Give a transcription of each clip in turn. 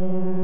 Mm-hmm.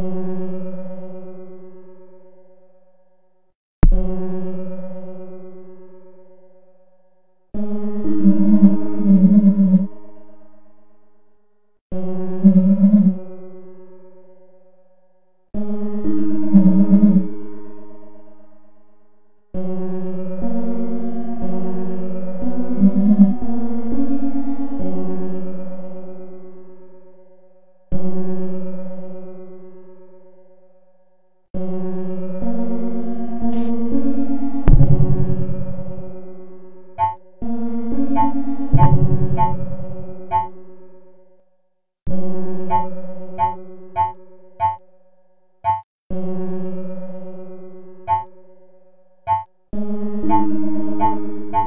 Mm-hmm. dan dan dan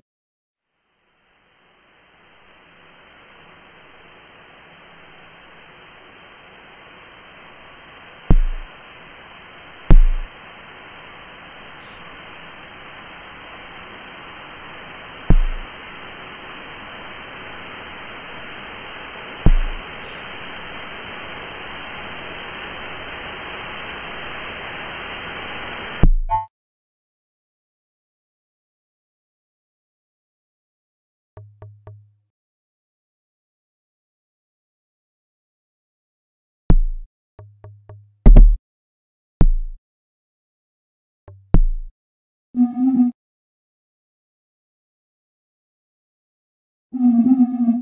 Música